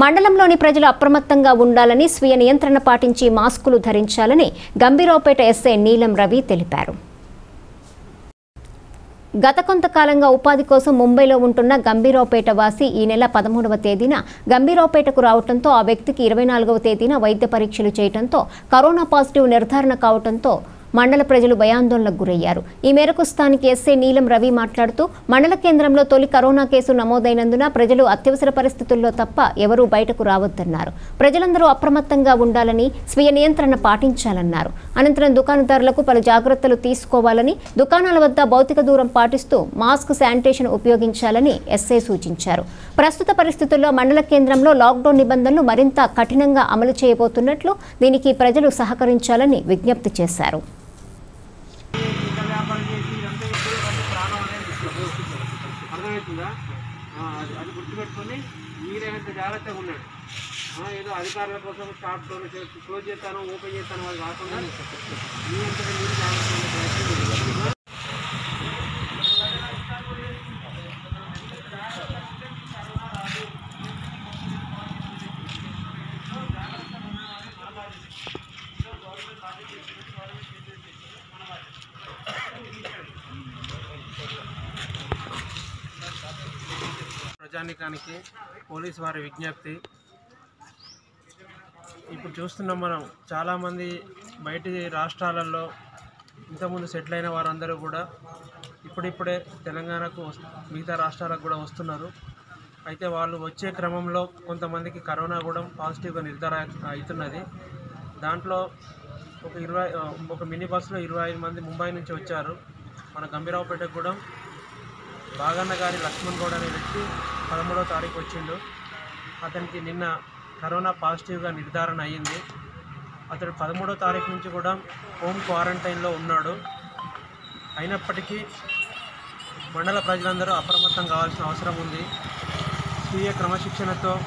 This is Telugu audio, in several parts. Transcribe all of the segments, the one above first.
మండలంలోని ప్రజలు అప్రమత్తంగా ఉండాలని స్వీయ నియంత్రణ పాటించి మాస్కులు ధరించాలని గంభీరావుపేట ఎస్ఐ నీలం రవి తెలిపారు. గత కొంతకాలంగా ఉపాధి కోసం ముంబైలో ఉంటున్న గంభీరావుపేట వాసి ఈ నెల పదమూడవ తేదీన గంభీరావుపేటకు రావడంతో ఆ వ్యక్తికి ఇరవై నాలుగవ తేదీన వైద్య పరీక్షలు చేయడంతో కరోనా పాజిటివ్ నిర్ధారణ కావడంతో మండల ప్రజలు భయాందోళనకు గురయ్యారు. ఈ మేరకు స్థానిక ఎస్ఏ నీలం రవి మాట్లాడుతూ మండల కేంద్రంలో తొలి కరోనా కేసు నమోదైనందున ప్రజలు అత్యవసర పరిస్థితుల్లో తప్ప ఎవరూ బయటకు రావద్దన్నారు. ప్రజలందరూ అప్రమత్తంగా ఉండాలని స్వీయ నియంత్రణ పాటించాలన్నారు. అనంతరం దుకాణదారులకు పలు జాగ్రత్తలు తీసుకోవాలని దుకాణాల వద్ద భౌతిక దూరం పాటిస్తూ మాస్క్ శానిటేషన్ ఉపయోగించాలని ఎస్ఐ సూచించారు. ప్రస్తుత పరిస్థితుల్లో మండల కేంద్రంలో లాక్డౌన్ నిబంధనలు మరింత కఠినంగా అమలు చేయబోతున్నట్లు దీనికి ప్రజలు సహకరించాలని విజ్ఞప్తి చేశారు. అర్థమవుతుందా అది గుర్తుపెట్టుకొని మీరైనంత జాగ్రత్తగా ఉన్నాడు ఏదో అధికారుల కోసం షాప్ క్లోజ్ చేస్తాను ఓపెన్ చేస్తాను వాళ్ళు కాకుండా మీ అంతటా మీరు జాగ్రత్తగా ప్రయత్నం ప్రజానికానికి పోలీస్ వారి విజ్ఞప్తి. ఇప్పుడు చూస్తున్నాం మనం చాలామంది బయటి రాష్ట్రాలలో ఇంతకుముందు సెటిల్ అయిన వారందరూ కూడా ఇప్పుడిప్పుడే తెలంగాణకు మిగతా రాష్ట్రాలకు కూడా వస్తున్నారు. అయితే వాళ్ళు వచ్చే క్రమంలో కొంతమందికి కరోనా కూడా పాజిటివ్గా నిర్ధారణ అవుతున్నది. దాంట్లో ఒక ఇరవై ఒక మినీ బస్సులో ఇరవై ఐదు మంది ముంబై నుంచి వచ్చారు. మన గంభీరావుపేటకు కూడా బాగన్న గారి లక్ష్మణ్ గౌడ్ అనే వ్యక్తి పదమూడవ తారీఖు వచ్చిండు. అతనికి నిన్న కరోనా పాజిటివ్గా నిర్ధారణ అయ్యింది. అతడు పదమూడో తారీఖు నుంచి కూడా హోమ్ క్వారంటైన్లో ఉన్నాడు. అయినప్పటికీ మండల ప్రజలందరూ అప్రమత్తం కావాల్సిన అవసరం ఉంది. స్వీయ క్రమశిక్షణతో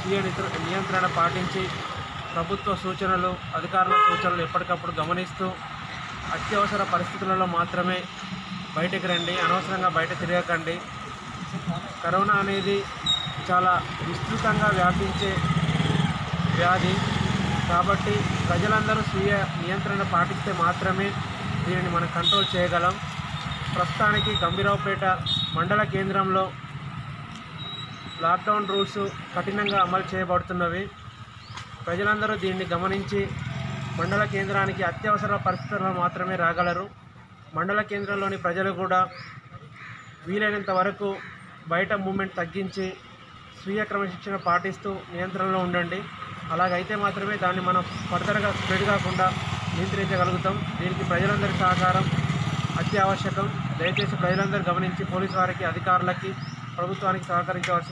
స్వీయ నియంత్రణ పాటించి ప్రభుత్వ సూచనలు అధికారుల సూచనలు ఎప్పటికప్పుడు గమనిస్తూ అత్యవసర పరిస్థితులలో మాత్రమే బయటకు రండి అనవసరంగా బయట తిరగకండి. కరోనా అనేది చాలా విస్తృతంగా వ్యాపించే వ్యాధి. కాబట్టి ప్రజలందరూ స్వీయ నియంత్రణ పాటిస్తే మాత్రమే దీనిని మనం కంట్రోల్ చేయగలం. ప్రస్తుతానికి గంభీరావుపేట మండల కేంద్రంలో లాక్డౌన్ రూల్స్ కఠినంగా అమలు చేయబడుతున్నవి. ప్రజలందరూ దీన్ని గమనించి మండల కేంద్రానికి అత్యవసర పరిస్థితుల్లో మాత్రమే రాగలరు. మండల కేంద్రంలోని ప్రజలు కూడా వీలైనంత వరకు బయట మూమెంట్ తగ్గించి స్వీయ క్రమశిక్షణ పాటిస్తూ నియంత్రణలో ఉండండి. అలాగైతే మాత్రమే దాన్ని మనం ఫర్దర్గా స్ప్రెడ్ కాకుండా నియంత్రించగలుగుతాం. దీనికి ప్రజలందరి సహకారం అత్యావశ్యకం. దయచేసి ప్రజలందరూ గమనించి పోలీసు వారికి అధికారులకి ప్రభుత్వానికి సహకరించవలసి